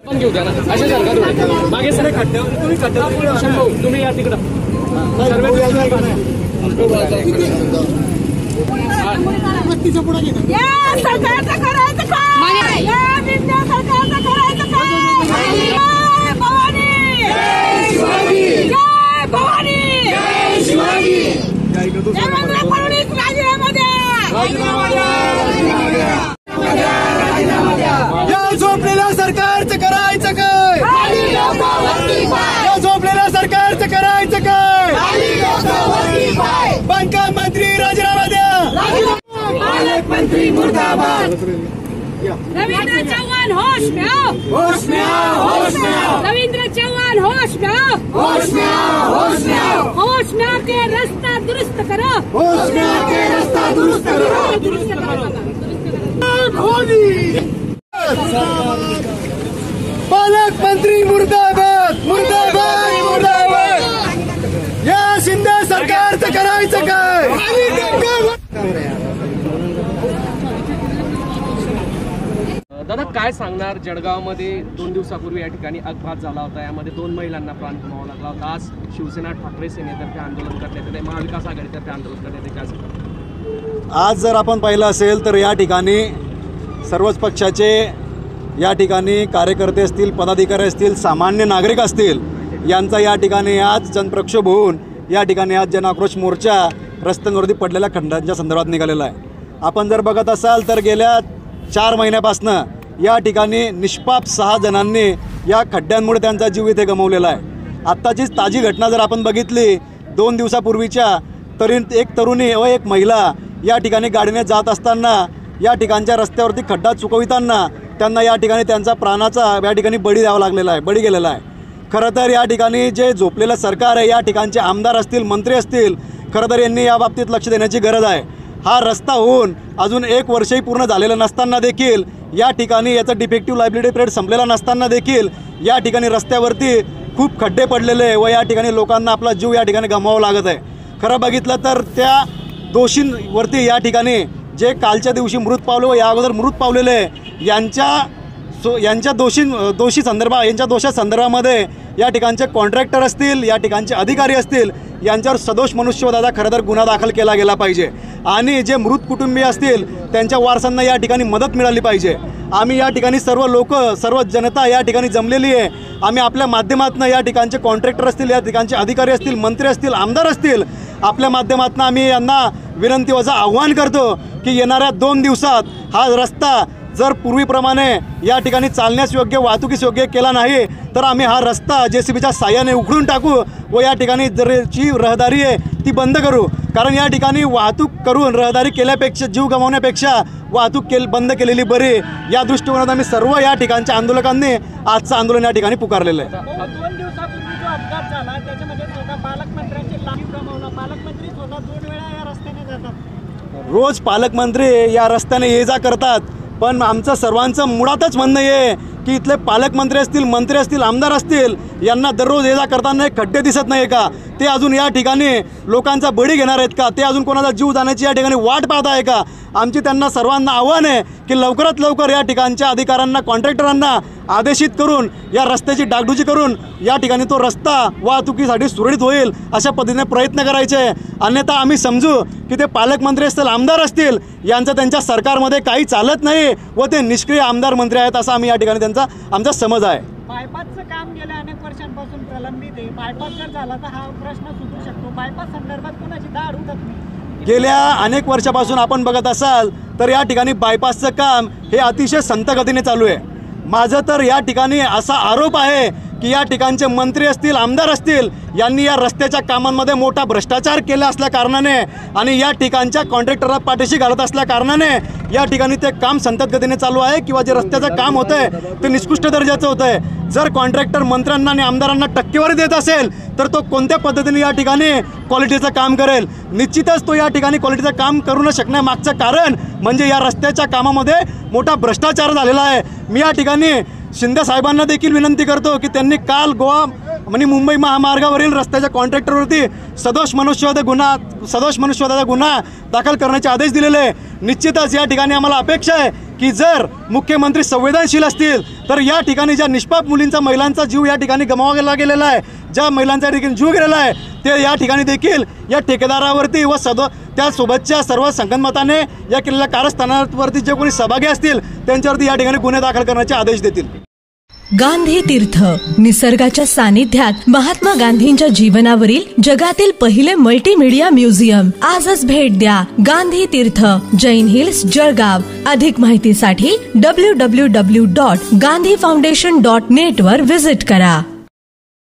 पण घेऊ द्या ना असे सरकार थोडे मागे सर खड्ड्यावर तुम्ही खड्ड्यावर शंभू तुम्ही या तिकडं. या सरकारचं करायचं काय या विद्या सरकारचं करायचं काय जय भवानी जय भवानी देवेंद्र फडणवीस राजीनामा द्या या झोपलेल्या सरकारचं करायचं काय खाली लोकं वरती पाय. या झोपलेल्या सरकारचं करायचं काय. बांधकाम मंत्री राजीनामा द्या. पालकमंत्री मुर्दाबाद. रवींद्र चव्हाण होश में आओ होश में आओ, होश में आओ। रवींद्र चव्हाण होश में आओ होश में आओ, होश में आओ। होश में आके रास्ता दुरुस्त करो. होश में आके रास्ता दुरुस्त करो. दुरुस्त करो दुरुस्त करो मोदी पालकमंत्री मुर्दाबाद मुर्दाबाद मुर्दाबाद या शिंदे सरकारचं करायचं काय दादा काय सांगणार? जळगावमध्ये दोन दिवसापूर्वी या ठिकाणी अपघात झाला होता. यामध्ये दोन महिलांना प्राण गमावा लागला होता. आज शिवसेना ठाकरे सेनेतर्फे आंदोलन करण्यात येते महाविकास आघाडीतर्फे आंदोलन करण्यात येते काय आज जर आपण पाहिलं असेल तर या ठिकाणी सर्वच पक्षाचे या ठिकाणी कार्यकर्ते असतील पदाधिकारी असतील सामान्य नागरिक असतील यांचा या ठिकाणी आज जनप्रक्षोभ होऊन या ठिकाणी आज जनआक्रोश मोर्चा रस्त्यांवरती पडलेल्या खंडांच्या संदर्भात निघालेला आहे. आपण जर बघत असाल तर गेल्या चार महिन्यापासनं या ठिकाणी निष्पाप सहा जणांनी या खड्ड्यांमुळे त्यांचा जीव इथे गमावलेला आहे. आत्ताचीच ताजी घटना जर आपण बघितली दोन दिवसापूर्वीच्या तरी एक तरुणी व एक महिला या ठिकाणी गाडीने जात असताना या ठिकाणच्या रस्त्यावरती खड्डा चुकविताना त्यांना या ठिकाणी त्यांचा प्राणाचा या ठिकाणी बळी द्यावा लागलेला आहे बळी गेलेला आहे. खरं तर या ठिकाणी जे झोपलेलं सरकार आहे या ठिकाणचे आमदार असतील मंत्री असतील खरं तर यांनी याबाबतीत लक्ष देण्याची गरज आहे. हा रस्ता होऊन अजून एक वर्षही पूर्ण झालेलं नसताना देखील या ठिकाणी याचा डिफेक्टिव्ह लायबिलिटी पिरियड संपलेला नसताना देखील या ठिकाणी रस्त्यावरती खूप खड्डे पडलेले व या ठिकाणी लोकांना आपला जीव या ठिकाणी गमवावा लागत आहे. खरं बघितलं तर त्या दोषींवरती या ठिकाणी जे कालच्या दिवशी मृत पावले व या अगोदर मृत पावलेले यांच्या सो यांच्या दोषी दोषी संदर्भात यांच्या दोषा संदर्भामध्ये या ठिकाणचे कॉन्ट्रॅक्टर असतील या ठिकाणचे अधिकारी असतील यांच्यावर सदोष मनुष्यवधाचा खरं तर गुन्हा दाखल केला गेला पाहिजे. आणि जे मृत कुटुंबीय असतील त्यांच्या वारसांना या ठिकाणी मदत मिळाली पाहिजे. आम्ही या ठिकाणी सर्व लोक सर्व जनता या ठिकाणी जमलेली आहे. आम्ही आपल्या माध्यमातून या ठिकाणचे कॉन्ट्रॅक्टर असतील या ठिकाणचे अधिकारी असतील मंत्री असतील आमदार असतील आपल्या माध्यमातून आम्ही यांना विनंती वजा आव्हान करतो की येणाऱ्या दोन दिवसात हा रस्ता जर पूर्वीप्रमाणे या ठिकाणी चालण्यास योग्य वाहतुकीस योग्य केला नाही तर आम्ही हा रस्ता जे सी बीच्या साह्याने उघडून टाकू व या ठिकाणी जर जी रहदारी आहे ती बंद करू. कारण या ठिकाणी वाहतूक करून रहदारी केल्यापेक्षा जीव गमावण्यापेक्षा वाहतूक केल बंद केलेली बरी. या दृष्टिकोनात आम्ही सर्व या ठिकाणच्या आंदोलकांनी आजचं आंदोलन या ठिकाणी पुकारलेलं आहे. रोज पालकमंत्री या रस्त्याने ये जा करतात. पण आमचं सर्वांचं मुळातच म्हणणं आहे की इथले पालकमंत्री असतील मंत्री असतील आमदार असतील यांना दररोज ये जा करताना एक खड्डे दिसत नाही का? ते अजून या ठिकाणी लोकांचा बळी घेणार आहेत का? ते अजून कोणाचा जीव जाण्याची या ठिकाणी वाट पाहत आहे का? आमची त्यांना सर्वांना आव्हान आहे की लवकरात लवकर या ठिकाणच्या अधिकाऱ्यांना कॉन्ट्रॅक्टरांना आदेशित करून या रस्त्याची डागडुजी करून या ठिकाणी तो रस्ता वाहतुकीसाठी सुरळीत होईल अशा पद्धतीने प्रयत्न करायचे. अन्यथा आम्ही समजू की ते पालकमंत्री असतील आमदार असतील यांचं त्यांच्या सरकारमध्ये काही चालत नाही व ते निष्क्रिय आमदार मंत्री आहेत असा आम्ही या ठिकाणी त्यांचा आमचा समज आहे. बायपासचं काम गेल्या अनेक वर्षांपासून प्रलंबित आहे. बायपास जर झाला तर हा प्रश्न सुटू शकतो. बायपास संदर्भात कोणाची दाढ उठत नाही. गेल्या अनेक वर्षापासून आपण बघत असाल तर या ठिकाणी बायपासचं काम हे अतिशय संतगतीने चालू आहे. माझं तर या ठिकाणी असा आरोप आहे की या ठिकाणचे मंत्री असतील आमदार असतील यांनी या रस्त्याच्या कामांमध्ये मोठा भ्रष्टाचार केला असल्या कारणाने आणि या ठिकाणच्या कॉन्ट्रॅक्टरला पाठीशी घालत असल्या कारणाने या ठिकाणी ते काम संतत गतीने चालू आहे किंवा जे रस्त्याचं काम होतं आहे ते निकृष्ट दर्जाचं होतं आहे जर कॉन्ट्रॅक्टर मंत्र्यांना आणि आमदारांना टक्केवारी देत असेल तर तो कोणत्या पद्धतीने या ठिकाणी क्वालिटीचं काम करेल? निश्चितच तो या ठिकाणी क्वालिटीचं काम करू न शकण्यामागचं कारण म्हणजे या रस्त्याच्या कामामध्ये मोठा भ्रष्टाचार झालेला आहे. मी या ठिकाणी शिंदे साहेबांना देखील विनंती करतो की त्यांनी काल गोवा म्हणजे मुंबई महामार्गावरील रस्त्याच्या कॉन्ट्रॅक्टरवरती सदोष मनुष्यवध गुन्हा सदोष मनुष्यवधाचा गुन्हा दाखल करण्याचे आदेश दिलेले आहे. निश्चितच या ठिकाणी आम्हाला अपेक्षा आहे की जर मुख्यमंत्री संवेदनशील असतील तर या ठिकाणी ज्या निष्पाप मुलींचा महिलांचा जीव या ठिकाणी गमावला गेलेला आहे ज्या महिलांचा ठिकाणी जीव गेलेला आहे ते या ठिकाणी देखील या ठेकेदारावरती व सद त्यासोबतच्या सर्व संगनमताने या केलेल्या कारस्थानावरती जे कोणी सहभागी असतील त्यांच्यावरती या ठिकाणी गुन्हे दाखल करण्याचे आदेश देतील. गांधी तीर्थ. निसर्गाच्या सानिध्यात महात्मा गांधींच्या जीवनावरील जगातील पहिले मल्टीमीडिया म्युझियम आजच भेट द्या गांधी तीर्थ. जैन हिल्स जळगाव. अधिक माहितीसाठी W W W dot Gandhi foundation dot net वर विजिट करा.